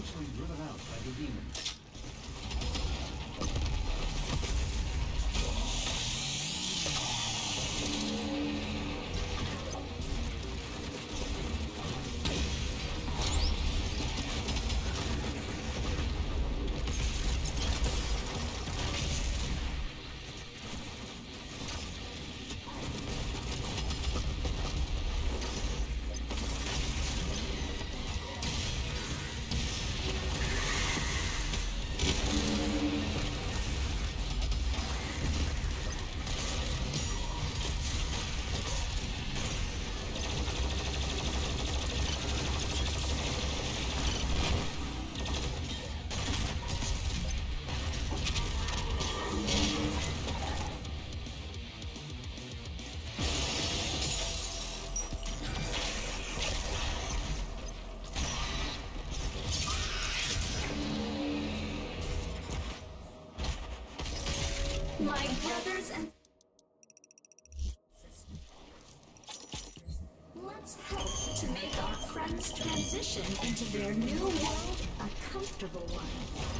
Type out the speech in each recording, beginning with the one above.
eventually driven out by the demons. Comfortable one.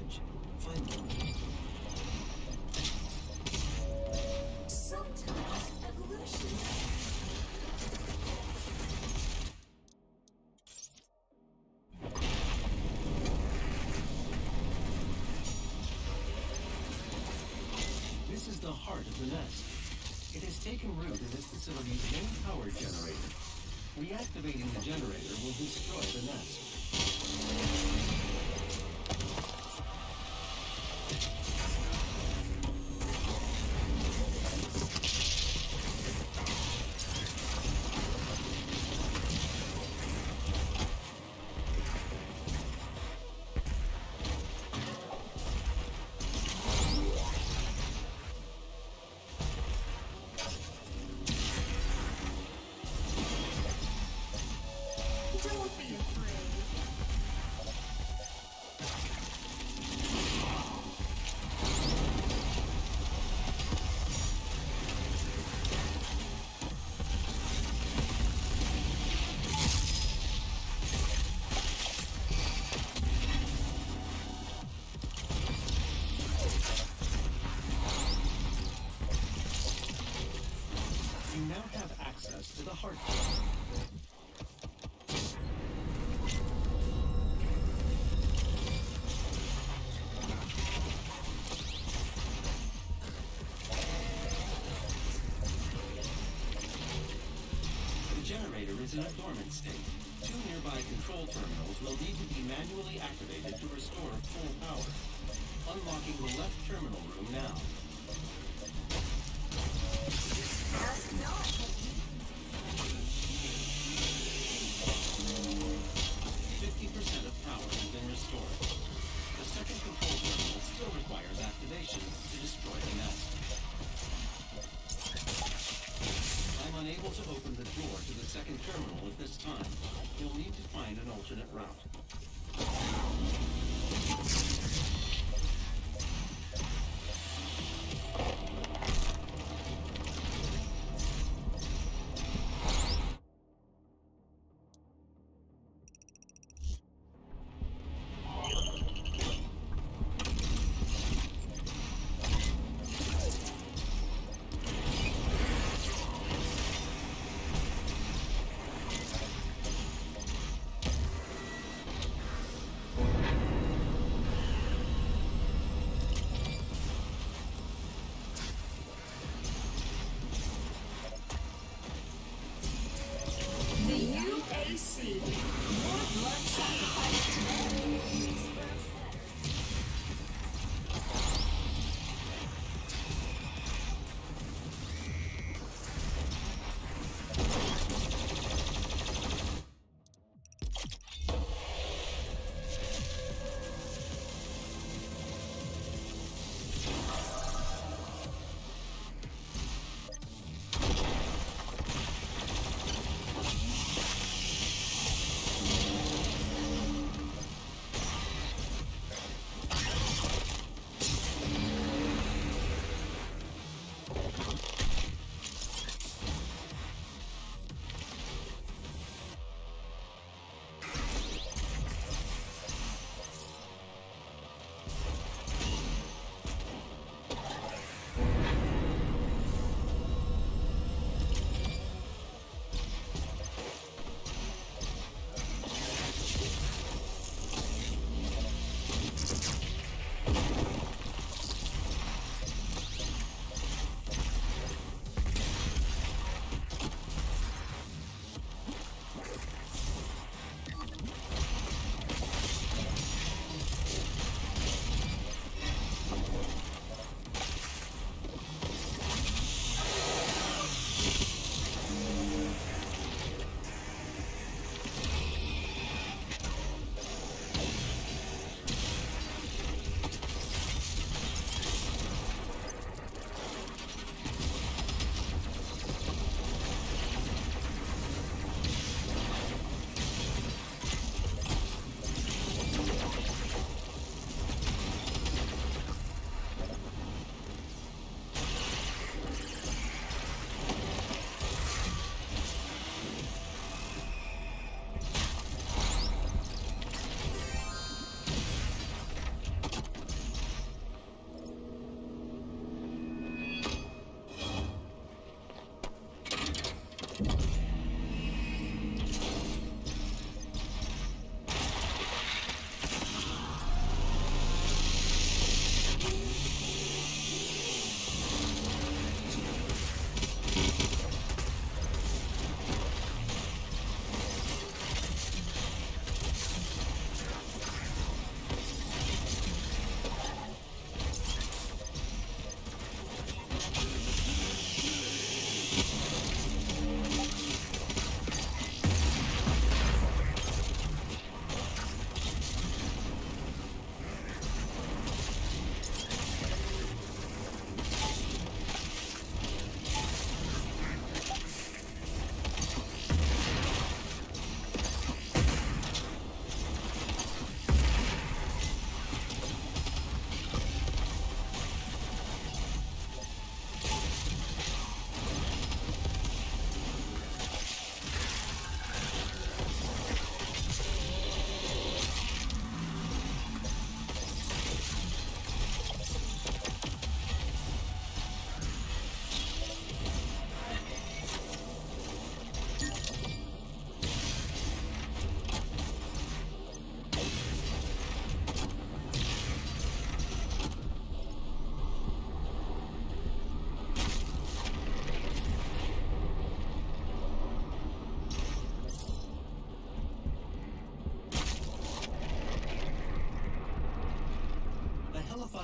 Open the passage. Find them. Sometimes evolution This is the heart of the nest. It has taken root in this facility's main power generator. Reactivating the generator will destroy You now have access to the heart. Is in a dormant state. Two nearby control terminals will need to be manually activated to restore full power. Unlocking the left terminal room now. Alternate route.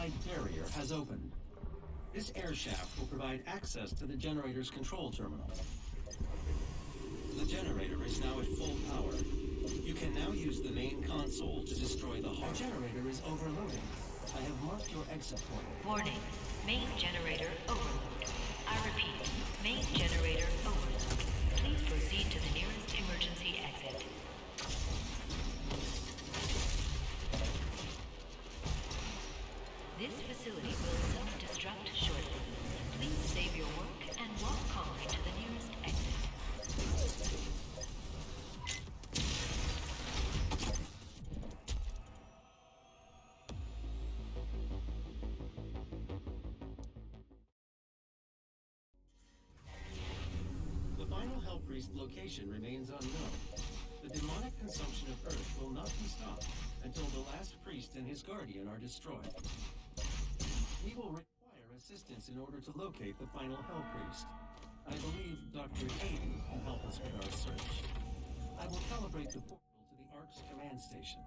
Fortified barrier has opened. This air shaft will provide access to the generator's control terminal. The generator is now at full power. You can now use the main console to destroy the heart. The generator is overloading. I have marked your exit point. Warning. Main generator overload. I repeat, main generator overload. Please proceed to the nearest emergency exit. Location remains unknown. The demonic consumption of Earth will not be stopped until the last priest and his guardian are destroyed. We will require assistance in order to locate the final Hell Priest. I believe Dr. Hayden can help us with our search. I will calibrate the portal to the ARC's command station.